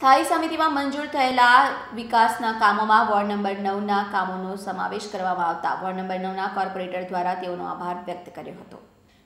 સ્થાયી સમિતિમાં મંજૂર થયેલા વિકાસના કામોમાં વોર્ડ નંબર નવના કામોનો સમાવેશ કરવામાં આવતા. વોર્ડ નંબર નવના કોર્પોરેટર દ્વારા તેઓનો આભાર વ્યક્ત કર્યો હતો.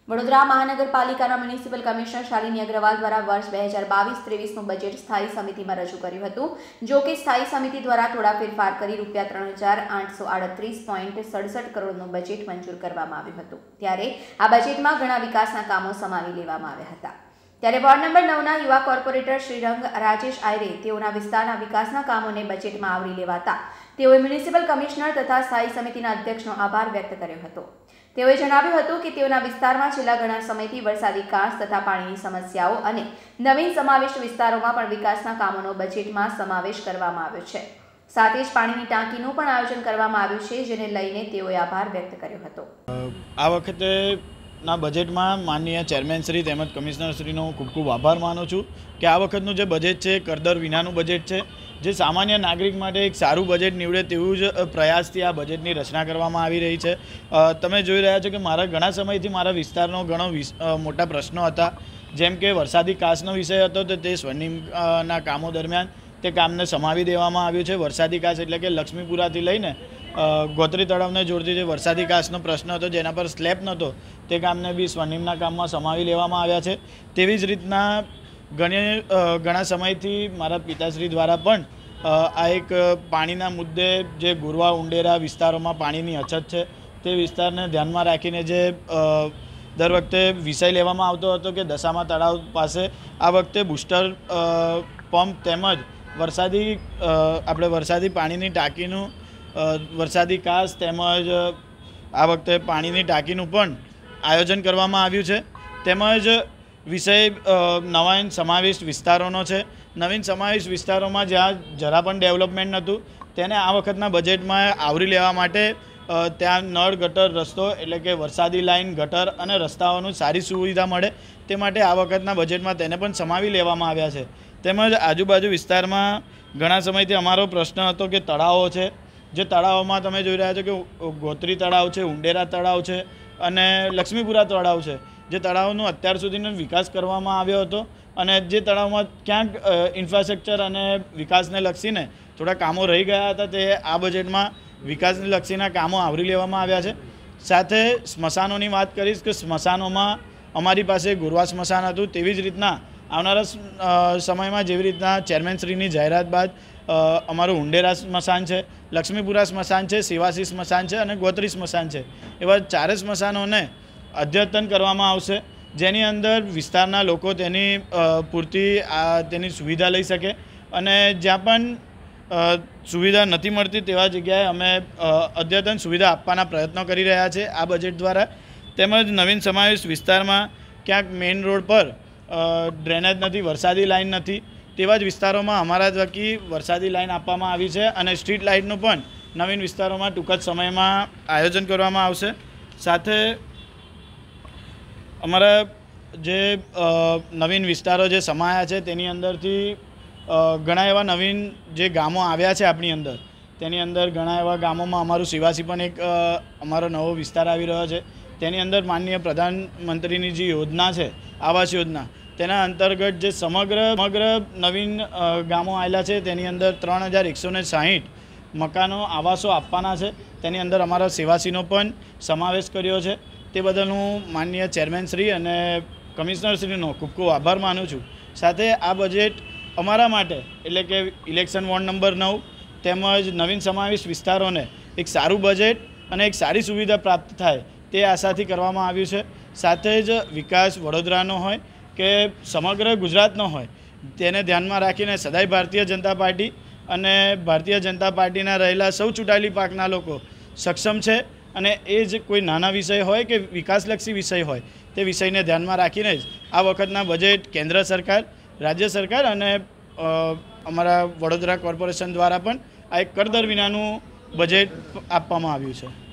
વડોદરા મહાનગરપાલિકાના મ્યુનિસિપલ કમિશનર શાલિની અગ્રવાલ દ્વારા વર્ષ બે હજાર બાવીસ ત્રેવીસનું બજેટ સ્થાયી સમિતિમાં રજૂ કર્યું હતું. જો કે સ્થાયી સમિતિ દ્વારા થોડા ફેરફાર કરી રૂપિયા ત્રણ હજાર આઠસો આડત્રીસ પોઈન્ટ સડસઠ કરોડનું બજેટ મંજૂર કરવામાં આવ્યું હતું. ત્યારે આ બજેટમાં ઘણા વિકાસના કામો સમાવી લેવામાં આવ્યા હતા. ત્યારે વોર્ડ નંબર નવના યુવા કોર્પોરેટર શ્રીરંગ રાજેશ આયરે તેઓના વિસ્તારના વિકાસના કામોને બજેટમાં આવરી લેવાતા તેઓએ મ્યુનિસિપલ કમિશનર તથા સ્થાયી સમિતિના અધ્યક્ષનો આભાર વ્યક્ત કર્યો હતો. તેઓએ જણાવ્યું હતું કે તેઓના વિસ્તારમાં છેલ્લા ઘણા સમયથી વરસાદી કાંસ તથા પાણીની સમસ્યાઓ અને નવીન સમાવિષ્ટ વિસ્તારોમાં પણ વિકાસના કામોનો બજેટમાં સમાવેશ કરવામાં આવ્યો છે. સાથે જ પાણીની ટાંકીનું પણ આયોજન કરવામાં આવ્યું છે, જેને લઈને તેઓએ આભાર વ્યક્ત કર્યો હતો. આ વખતે ના બજેટમાં માનનીય ચેરમેનશ્રી તેમજ કમિશનરશ્રીનો હું ખૂબ ખૂબ આભાર માનું છું કે આ વખતનું જે બજેટ છે કરદર વિનાનું બજેટ છે. જે સામાન્ય નાગરિક માટે એક સારું બજેટ નીવડે તેવું જ પ્રયાસથી આ બજેટની રચના કરવામાં આવી રહી છે. તમે જોઈ રહ્યા છો કે મારા ઘણા સમયથી મારા વિસ્તારનો ઘણો મોટા પ્રશ્નો હતા. જેમ કે વરસાદી કાસનો વિષય હતો તો તે સ્વર્ણિમના કામો દરમિયાન તે કામને સમાવી દેવામાં આવ્યું છે. વરસાદી કાચ એટલે કે લક્ષ્મીપુરાથી લઈને ગોત્રી તળાવને જોડતી જે વરસાદી કાસનો પ્રશ્ન હતો, જેના પર સ્લેબ નહોતો, તે કામને બી સ્વર્ણિમના કામમાં સમાવી લેવામાં આવ્યા છે. તેવી જ રીતના ઘણી ઘણા સમયથી મારા પિતાશ્રી દ્વારા પણ આ એક પાણીના મુદ્દે જે ગુરવા ઉંડેરા વિસ્તારોમાં પાણીની અછત છે, તે વિસ્તારને ધ્યાનમાં રાખીને જે દર વખતે વિષય લેવામાં આવતો હતો કે દશામા તળાવ પાસે આ વખતે બુસ્ટર પંપ તેમજ વરસાદી આપણે વરસાદી પાણીની ટાંકીનું વરસાદી કાસ તેમજ આ વખતે પાણીની ટાંકીનું પણ આયોજન કરવામાં આવ્યું છે. તેમજ વિષય નવાયન સમાવિષ્ટ વિસ્તારોનો છે. નવીન સમાવિષ્ટ વિસ્તારોમાં જ્યાં જરા પણ ડેવલપમેન્ટ નહોતું, તેને આ વખતના બજેટમાં આવરી લેવા માટે ત્યાં નળ, ગટર, રસ્તો એટલે કે વરસાદી લાઇન ગટર અને રસ્તાઓનું સારી સુવિધા મળે તે માટે આ વખતના બજેટમાં તેને પણ સમાવી લેવામાં આવ્યા છે. તેમજ આજુબાજુ વિસ્તારમાં ઘણા સમયથી અમારો પ્રશ્ન હતો કે તળાવો છે જે તળાવોમાં તમે જોઈ રહ્યા છો કે ગોત્રી તળાવ છે, ઉંડેરા તળાવ છે અને લક્ષ્મીપુરા તળાવ છે. જે તળાવનો અત્યાર સુધીનો વિકાસ કરવામાં આવ્યો હતો અને જે તળાવમાં ક્યાંક ઇન્ફ્રાસ્ટ્રક્ચર અને વિકાસને લક્ષીને થોડા કામો રહી ગયા હતા તે આ બજેટમાં વિકાસને લક્ષીના કામો આવરી લેવામાં આવ્યા છે. સાથે સ્મશાનોની વાત કરીશ કે સ્મશાનોમાં અમારી પાસે ગુરવા સ્મશાન હતું તેવી જ રીતના આવનારા સમયમાં જેવી રીતના ચેરમેનશ્રીની જાહેરાત બાદ અમારું ઉંડેરા સ્મશાન છે, લક્ષ્મીપુરા સ્મશાન છે સેવાસી સ્મશાન છે અને ગોત્રી સ્મશાન છે. એવા ચારે સ્મશાનોને અદ્યતન કરવામાં આવશે, જેની અંદર વિસ્તારના લોકો તેની પૂરતી તેની સુવિધા લઈ શકે અને જ્યાં પણ સુવિધા નથી મળતી તેવા જગ્યાએ અમે અદ્યતન સુવિધા આપવાના પ્રયત્નો કરી રહ્યા છે આ બજેટ દ્વારા. તેમજ નવીન સમાવેશ વિસ્તારમાં ક્યાંક મેઇન રોડ પર ડ્રેનેજ નથી, વરસાદી લાઇન નથી. તેવા જ વિસ્તારોમાં અમારા થકી વરસાદી લાઇન આપવામાં આવી છે અને સ્ટ્રીટ લાઇટનું પણ નવીન વિસ્તારોમાં ટૂંક જ સમયમાં આયોજન કરવામાં આવશે. સાથે અમારા જે નવીન વિસ્તારો જે સમાયા છે તેની અંદરથી ઘણા એવા નવીન જે ગામો આવ્યા છે આપણી અંદર. તેની અંદર ઘણા એવા ગામોમાં અમારું સિવાસી પણ એક અમારો નવો વિસ્તાર આવી રહ્યો છે. તેની અંદર માનનીય પ્રધાનમંત્રીની જે યોજના છે, આવાસ યોજના. તેના અંતર્ગત જે સમગ્ર સમગ્ર નવીન ગામો આવેલા છે, તેની અંદર ત્રણ હજાર એકસો ને મકાનો આવાસો આપવાના છે. તેની અંદર અમારા સેવાસીનો પણ સમાવેશ કર્યો છે. તે બદલ હું માનનીય ચેરમેનશ્રી અને કમિશનરશ્રીનો ખૂબ ખૂબ આભાર માનું છું. સાથે આ બજેટ અમારા માટે, એટલે કે ઇલેક્શન વોર્ડ નંબર નવ, તેમજ નવીન સમાવેશ વિસ્તારોને એક સારું બજેટ અને એક સારી સુવિધા પ્રાપ્ત થાય તે આશાથી કરવામાં આવ્યું છે. સાથે જ વિકાસ વડોદરાનો હોય કે સમગ્ર ગુજરાતનો હોય, તેને ધ્યાનમાં રાખીને સદાય ભારતીય જનતા પાર્ટી અને ભારતીય જનતા પાર્ટીના રહેલા સૌ ચૂંટાયેલી પાકના લોકો સક્ષમ છે અને એ જ કોઈ નાના વિષય હોય કે વિકાસલક્ષી વિષય હોય, તે વિષયને ધ્યાનમાં રાખીને જ આ વખતના બજેટ કેન્દ્ર સરકાર, રાજ્ય સરકાર અને અમારા વડોદરા કોર્પોરેશન દ્વારા પણ આ એક કરદર વિનાનું બજેટ આપવામાં આવ્યું છે.